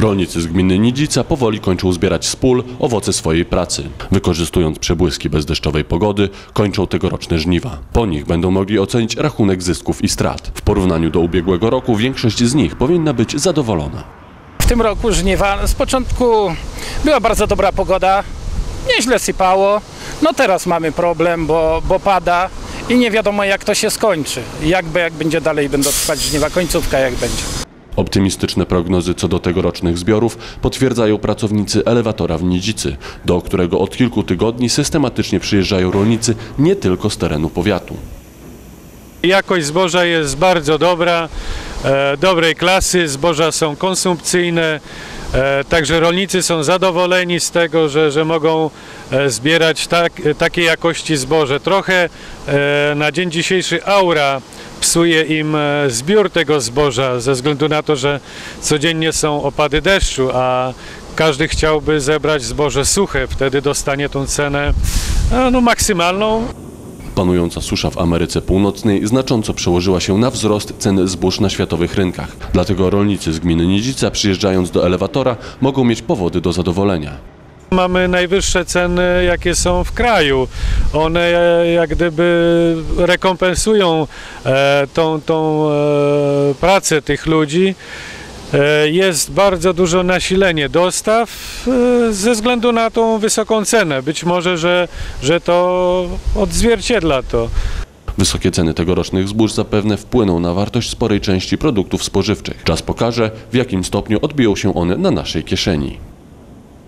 Rolnicy z gminy Nidzica powoli kończą zbierać z pól owoce swojej pracy. Wykorzystując przebłyski bezdeszczowej pogody, kończą tegoroczne żniwa. Po nich będą mogli ocenić rachunek zysków i strat. W porównaniu do ubiegłego roku większość z nich powinna być zadowolona. W tym roku żniwa z początku była bardzo dobra pogoda, nieźle sypało. No teraz mamy problem, bo, bo pada i nie wiadomo jak to się skończy. Jakby jak będzie dalej będą trwać żniwa, końcówka jak będzie. Optymistyczne prognozy co do tegorocznych zbiorów potwierdzają pracownicy elewatora w Nidzicy, do którego od kilku tygodni systematycznie przyjeżdżają rolnicy nie tylko z terenu powiatu. Jakość zboża jest bardzo dobra, dobrej klasy, zboża są konsumpcyjne, e, także rolnicy są zadowoleni z tego, że, że mogą e, zbierać tak, takiej jakości zboże. Trochę e, na dzień dzisiejszy aura psuje im e, zbiór tego zboża ze względu na to, że codziennie są opady deszczu, a każdy chciałby zebrać zboże suche, wtedy dostanie tą cenę e, no, maksymalną, Panująca susza w Ameryce Północnej znacząco przełożyła się na wzrost cen zbóż na światowych rynkach. Dlatego rolnicy z gminy Nidzica przyjeżdżając do elewatora mogą mieć powody do zadowolenia. Mamy najwyższe ceny, jakie są w kraju. One e, jak gdyby rekompensują e, tą, tą e, pracę tych ludzi. E, Jest bardzo dużo nasilenie dostaw e, ze względu na tą wysoką cenę. Być może, że, że to odzwierciedla to. Wysokie ceny tegorocznych zbóż zapewne wpłyną na wartość sporej części produktów spożywczych. Czas pokaże, w jakim stopniu odbiją się one na naszej kieszeni.